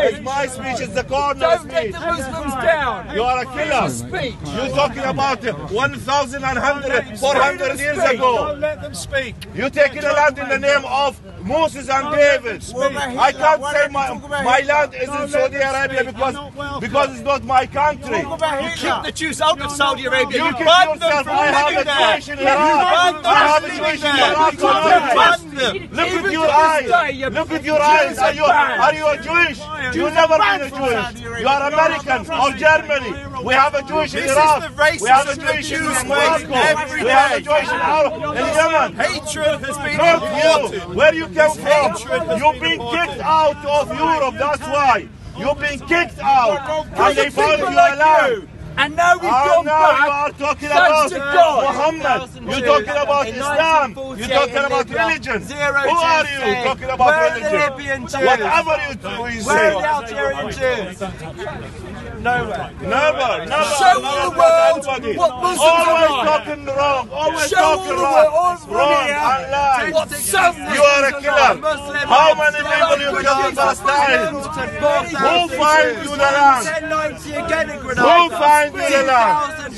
It's my speech. It's the corner Don't let speech. the Muslims down. You are a killer. Speech. You're talking about 1,100, 400 years ago. Don't let them speak. You're taking a land in the name of Moses and David. I can't say my, my land is in Saudi Arabia because, because it's not my country. You kicked the Jews out of Saudi Arabia. You You banned them yourself. from I have living a there. In You banned them I have from a living in there. Iraq. You banned them. Look at your eyes. this day, you- Look at your eyes. Are you, are you a Jewish? You never been a Jewish. You are American or Germany. We have a Jewish in Iraq. We have a Jewish in Morocco. We have a. Jewish in, Arab, in Yemen. Hatred has been imported. Where you came from? You've been kicked out of Europe. That's why. You've been kicked out. And they found you alive. And now we've oh, gone no, back. You are talking about God, Muhammad. You're talking about Islam. You're talking about religion. Zero Who are you say, talking about Where religion? The Libyan Jews? Whatever you do, you Where are the Algerian Jews? Nowhere. Never, never. Show never, the world nobody. what Muslims Always are talking wrong. Always Show talking wrong. Wrong Allah. lies. What you are a killer. Muslim, How many people you killed last night? Who finds you the land? Who finds 20,000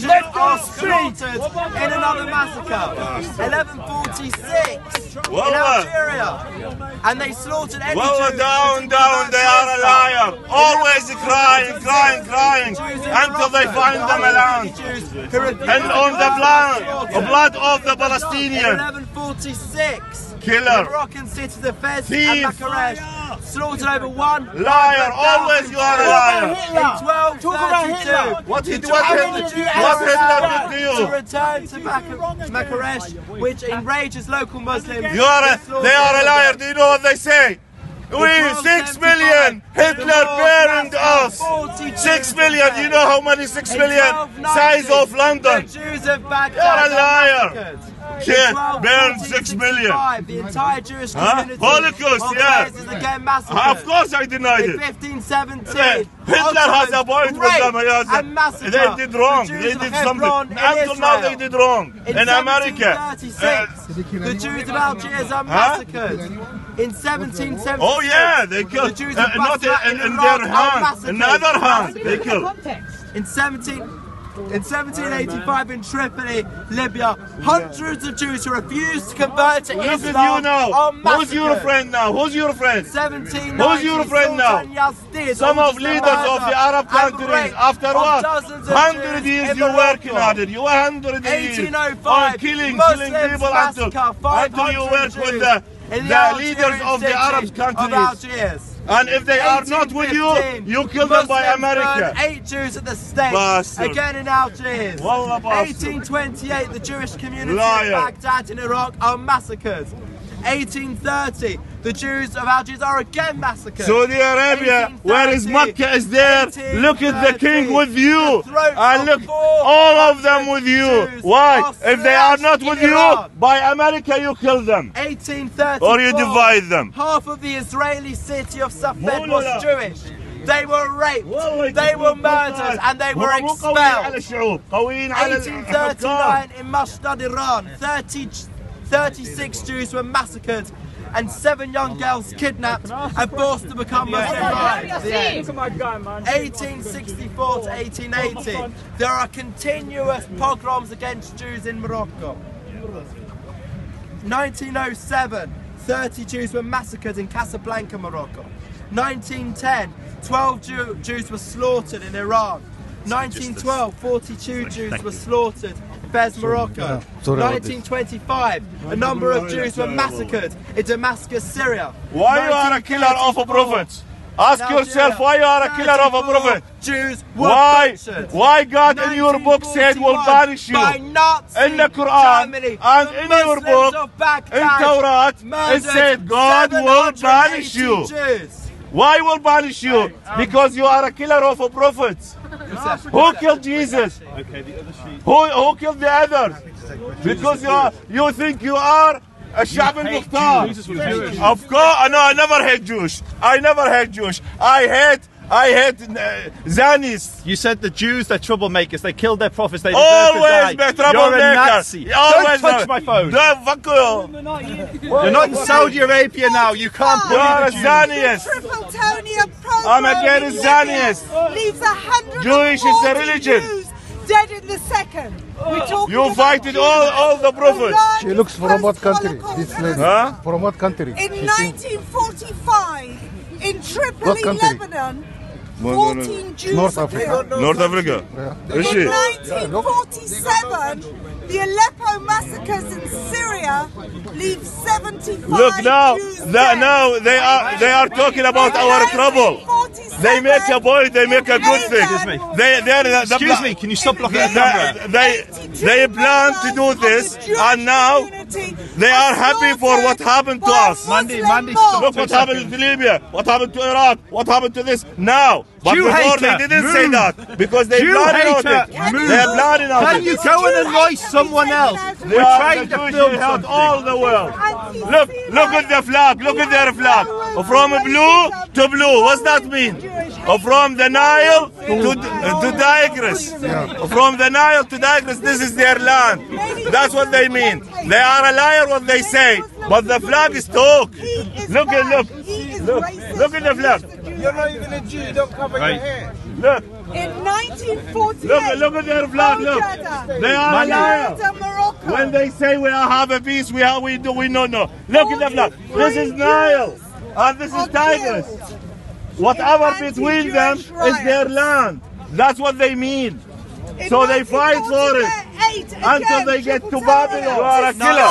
in another massacre. 1146 in Algeria. And they slaughtered any Jews. down, down, they are a liar. Always crying, crying, crying until they find them around. And on the blood, the blood of the Palestinians. 1146. Killer. Moroccan city, of Fez Thief. and Marrakesh slaughtered over one. liar. Always you are a liar. In 1232, What he to what travel Hitler, the what Hitler to did to you? return to Mac- Marrakesh, which enrages local Muslims. You are a, they are a liar. Do you know what they say? We six million. Hitler burned us. Six million. You know how many six million? Size of London. The Jews of Baghdad You're a liar. Massacred. Kid, In burned six 1265, million. The entire Jewish Huh? community Holocaust, of yeah. Is again massacred. Of course I denied In it. 1517, Hitler has a point with them. He has a- and massacre. They did wrong. The They did something. Until now they did wrong. In, In America. 1736, the Jews of Algiers are massacred. In 1776, Oh yeah, they the killed. Jews Uh, of not Basra in, in their are hand. massacred. In the other hand, they killed. In 17. In 1785 in Tripoli, Libya, hundreds of Jews who refused to convert to Look Islam you now. Who's your friend now? Who's your friend? 1790, Who's your friend now? Yazdid Some of leaders of the Arab countries, after what? dozens of Hundred Jews years you working at it. You were hundred years 1805, on killing, Muslims killing people until, until you 500 work with the, the leaders of the Arab countries. And if they are not with you, 1815, you kill them by America. Eight Jews at the stake. Bastard. Again in Algiers. Wallah 1828, the Jewish community Liar. of Baghdad in Iraq are massacred. 1830, the Jews of Algiers are again massacred. Saudi Arabia, where is Mecca is there. Look at the king with you. I look all of them with you. Jews Why? If they are not with you, by America you kill them. 1834. Or you divide them. Half of the Israeli city of Safed was Jewish. They were raped, they were murdered, and they were expelled. 1839 in Mashhad, Iran, 30, 36 Jews were massacred and seven young girls kidnapped and forced to become Muslim brides. at the end. 1864 to 1880, there are continuous pogroms against Jews in Morocco. 1907, 30 Jews were massacred in Casablanca, Morocco. 1910, 12 Jew- Jews were slaughtered in Iran. 1912, 42 Jews were slaughtered in Fez, Morocco. 1925, a number of Jews were massacred in Damascus, Syria. Why you are a killer of a prophet? Ask Algeria, yourself why you are a killer of a prophet. Jews were Why? butchered. Why God in your book said will 1941 banish you? By Nazi In the Quran Germany, and the in your book, of in Torah, it said God will 780 banish you. Jews. Why will banish you? Because you are a killer of a prophet. Who killed Jesus? okay the Who, who killed the others? Because you are, you think you are a Shab al Of course, no, I never hate Jews. I never hate Jews. I hate I hate uh, Zionists. You said the Jews, they're troublemakers. They killed their prophets. They Always to be die. troublemaker. You're a Nazi. Always Don't touch a- my phone. Don't fuck you. You're not in Saudi Arabia now. You can't You are a bully the Jews. Zionist. I'm against in Zionists. Leaves a hundred Jewish is a religion. Jews dead in the second. We're talking You about fighted all, all the prophets. She looks from what country? This lady. Huh? From what country? In 1945, in Tripoli. Lebanon, No, no, no. 14 Jews North Africa. killed. North Africa. Is she? In 1947, the Aleppo massacres in Syria leave 75 Look now, Jews the- now they are they are talking about In our trouble. They make a point. They make a good thing. Excuse me. They they the, the, Excuse me, can you stop blocking the camera? They they plan to do this, and now they are happy for what happened to us. Monday, Monday, stop. Look what happened to Libya. What happened to Iraq? What happened to this now? But Jew before hater, they didn't say that because they Jew planned on hater, it. move. They are planning on Can it. you go and annoy someone else? We're trying to Jewish film they something. all the world. Look, look at the flag. Look at their flag. From blue to blue. What's that mean? From the Nile to uh, to Tigris. From the Nile to Tigris. This is their land. That's what they mean. They are a liar what they say, but the flag is talk. Look at look. Look, look at the flag. You're not even a Jew. you Don't cover Right. your hair. Look, In 1948, look, look at their flag. Look, they are a liar. When they say we are have a peace, we are we do we no no. Look at the flag. This is Nile, and this is Tigris. Whatever between them is their land. That's what they mean. So they fight for it until they get to Babylon. You are a killer.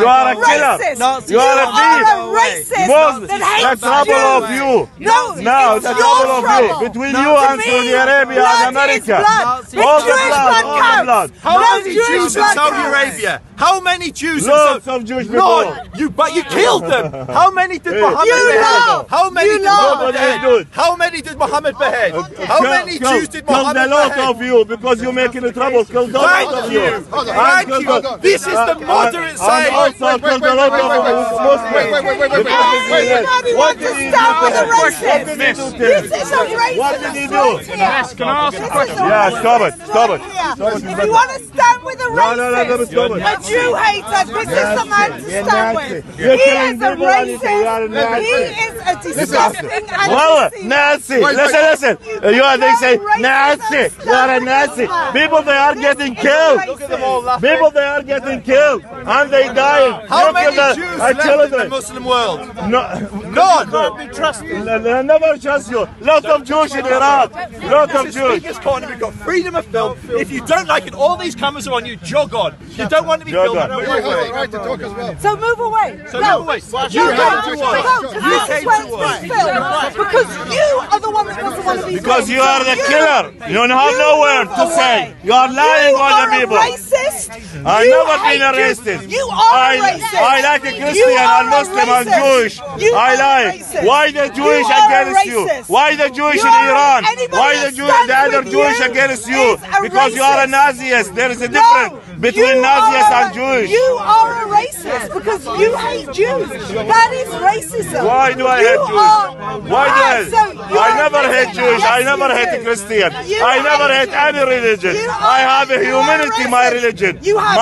You are a killer. Racist. You are a thief. a racist Most, that the trouble of you. No, Now the trouble of trouble. you between you and Saudi Arabia and America. All the blood, Jewish blood all the blood. How No many Jews in Saudi. Arabia? How many Jews in Lots of Jewish people. None. You, but you killed them. How many did Hey. Muhammad You behead? love. How many You did love. Muhammad Nobody behead? How many did Muhammad behead? How Kill- many kill- Jews did Muhammad behead? killed Muhammad a lot behead? of you because you're making trouble. Killed a lot of you. you. Thank you. This is the uh, moderate side. also killed a lot of Muslims. wait, wait, wait, wait, wait, Because wait, wait, he- Everybody What wants did to he stand do with to the him? racists. What did he do to This him? is a racist What did he do? right here. Can I ask a This is question? Yeah, stop it, stop it. Here. If you want to stand with a No, no, no, no, racist, stop it. a Jew hater, this is the man to You're stand nasty. with. You're He killing is a people, Anita. You are racist. nasty. He is a disgusting Well, anti-Semite. Nazi. Listen, listen. You are, they say Nazi. You are a Nazi. People, they are getting killed. Look at them all laughing. People, they are getting killed. And they dying. How Look many at the- Jews left in the. Muslim world? No, None. Can't be trusted. They they never trust you. Lot of Jews in Iraq. Lot of This is Jews. Speaker's Corner. We've got freedom of film. If you don't like it, all these cameras are on you. Jog on. You don't want to be Jog filmed. on. Move You have away. right to talk as well. So move away. So no. move away. You You came came to to us. us. You came to us. Because you are the one that doesn't want to be Because you are the killer. You don't have nowhere to say. You are lying on the people. Racist. I You never been a racist. You are I, racist. I like a Christian and Muslim and. Jewish. You I like. racist. Why the Jewish You against you? Why the Jewish in Iran? Why the Jew, the other Jewish against you? Because you are a. Naziist. There is a difference between Nazis and Jewish. You are a racist because you hate Jews. That is racism. Why do I You hate Jews? Why do Ah, I? so you I never hate Jews. Yes, I never hate. Christian. I never hate any religion. I have a humanity, my religion.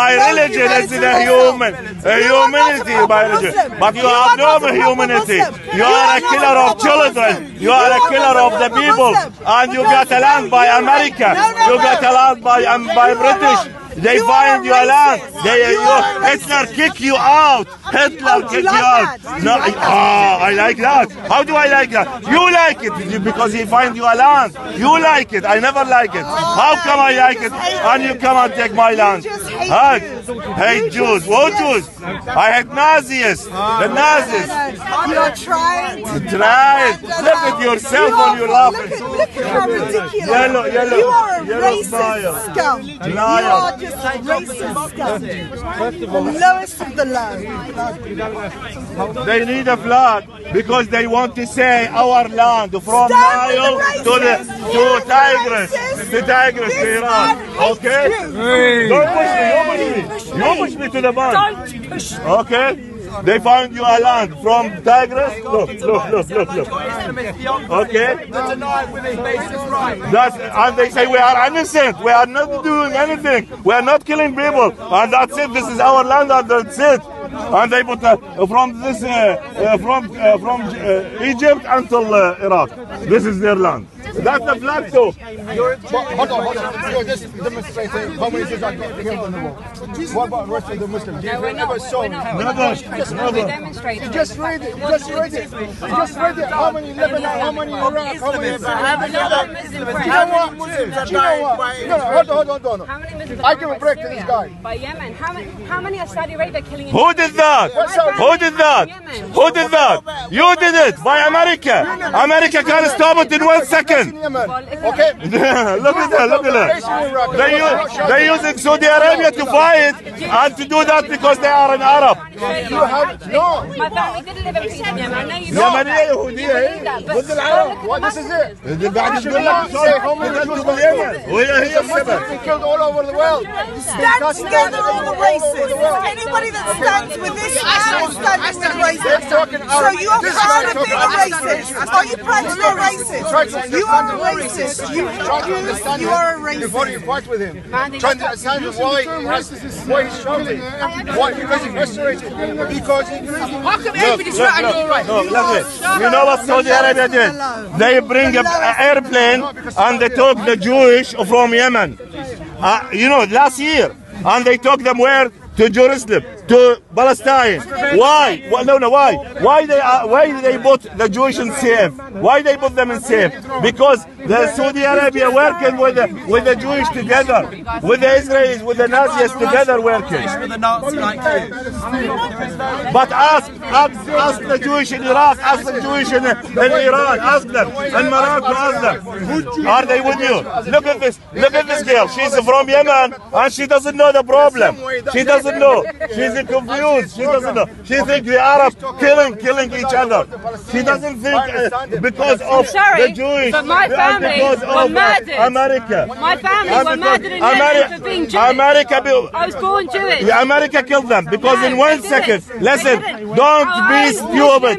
My religion is the human. A not a humanity, my religion. But you have no humanity. You are a killer of children. You are a killer of the people. And you got a land by America. No, You got a land by um, by British. They You find are you a land. They, You you, are a Hitler kick you out. Hitler Oh, kick like you out. that? No, like ah, I like that. How do I like that? You like it because he find you a land. You like it. I never like it. How no, come I like it and you come and take my land? Huh? Hate Jews. What. Jews? I hate Nazis. The Nazis. You're trying to Try it. Look at yourself You when you're laughing. Look at, how ridiculous. Yellow, yellow, You are a yellow racist scum. You are just a racist scum. The lowest of the low. They need a flag because they want to say our land from Nile to the to You are the Tigris, to Tigris, Iran. Okay? Don't push me. You push me. You push me to the ban. Okay? They found you a land from Tigris. Look, look, look, look, look. Okay. They deny it within basis right. That's, and they say we are innocent. We are not doing anything. We are not killing people. And that's it. This is our land, and that's it. And they put uh, from this uh, uh, from uh, from uh, Egypt until uh, Iraq. This is their land. That's the flag too. But hold on, hold on. You're just demonstrating how many Jews are got killed in the war. What about the rest of the Muslims? Do you No, we're ever not. We're not. Never. not demonstrating. Never. We're demonstrating. Just read it. You Just read it. You Just read it. How many Lebanon? How many Iraq? How many? How many other You know how what? many Muslims Do you know what? No, no, hold on, hold on, hold on. How many Muslims I give a break to this guy. By Yemen. How many? How many are Saudi Arabia killing? Who did that? Who did that? Who did that? You did it by America. America can stop it in one In second. Yemen. Well, if- Okay. look at that, look at that. They use, they using Saudi Arabia to fight and to do that because they are an Arab. You have no. My family did live in peace in Yemen. I know you. يمنية يهودية believe هي that, but ضد العرب. look What at this the is it? messages. بعد should تقول not لك say how many قتلوا Muslims باليمن وهي هي السبب. Muslims been killed all over the world. Stand together, all the racists. Anybody that stands with Islam is standing with racists. So you are proud of being a racist. Are you proud to be a racist? You are a racist. You hate Jews. You are a Before you racist. fight with him, Mandy, trying to understand why, why he's shouting. Why? Because he's frustrated. Because he How come Look, everybody's look, right and you're right? look, look it. You know what Saudi Arabia did? They bring an airplane and they took the Jewish from Yemen. Uh, you know, last year. And they took them where? To Jerusalem, to Palestine. Why? Well, no, no. Why? Why they? Uh, why did they put the Jewish in safe? Why they put them in safe? Because the Saudi Arabia working with the with the Jewish together, with the Israelis, with the Nazis together working. But ask, ask, ask the Jewish in Iraq, ask the Jewish in, in Iran, ask them, in Morocco, ask them. Are they with you? Look at this, look at this girl. She's from Yemen and she doesn't know the problem. She doesn't know. She's confused. She doesn't know. She thinks the Arabs killing, killing each other. She doesn't think uh, because of Sorry, the Jewish. but my family because were of uh, murdered. America. My family And were murdered in for being Jewish. America, I was born Jewish. yeah, America killed them because No, in one second. didn't. listen, don't Our be stupid.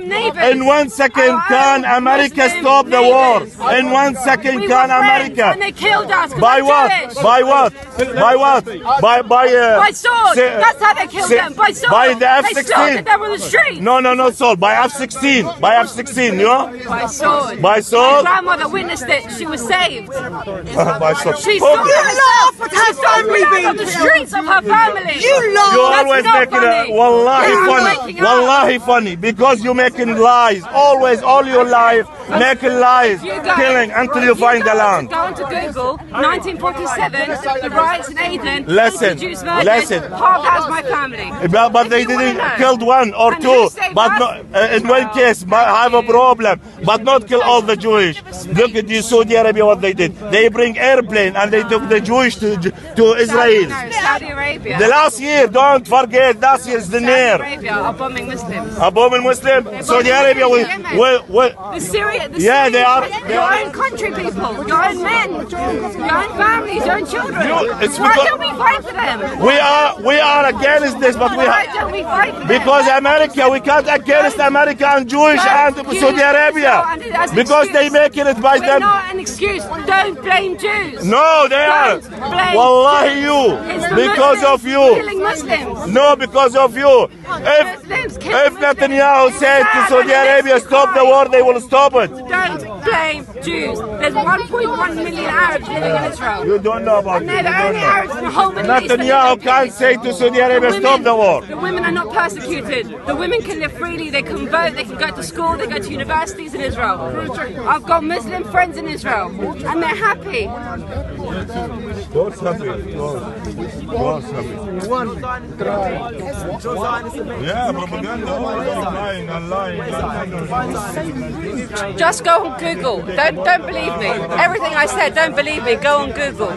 In one second, Our can America Muslim stop the war? In one second, We can America? And they killed us. By what? By what? By what? By by uh, By sword. That's how they killed say- them. By sword. By the They slaughtered F-16. them on the street. No, no, no, sword. By F-16. By F-16, you know? By sword. By sword? My grandmother witnessed it. She was saved. by sword. She Okay. saw You laugh at her She family being on the streets of her family. You laugh. You That's always not making funny. it wallahi You're funny. waking up. Wallahi funny because you making lies. Always, all your life, making lies, You killing until you find the land. Go onto Google, 1947, the riots in Aden, Listen, Jews murdered, listen. half that's my family. But, but they didn't know. killed one or And two. But us? no, uh, in one case, I have a problem, but not kill all the Jewish. Look at the Saudi Arabia what they did. They bring airplane and they took the Jewish to to Israel. No, Saudi Arabia. The last year, don't forget, last year is the Saudi. Arabia are bombing Muslims. A bomb in Muslim, Saudi Arabia will, will, will, The The Yeah, they are- they Your are- own country people, your own men, your own families, your own children. You- it's Why don't we fight for them? we are we are against this, but we Why don't we fight for them? Because America, we can't against America and Jewish and Don't use Saudi Arabia. and it as an Because they making it by But them. not an excuse. Don't blame Jews. No, they are. Don't blame Wallahi Jews. you. Because Muslims of you. Killing Muslims. No, because of you. If Muslims if Netanyahu said to Saudi Arabia stop the war, they will stop it. Don't blame Jews. There's 1.1 million Arabs living in Israel. You don't know about And it. they're the only know. Arabs in the whole Middle East. Netanyahu live can't say to Saudi Arabia The stop the war. The women are not persecuted. The women can live freely. They can vote. They can go to school. They go to universities in Israel. I've got Muslim friends in Israel, and they're happy. God's happy. God's happy. Yeah, propaganda. Lying and lying. Just go on Google. Don't don't believe me. Everything I said, don't believe me. Go on Google.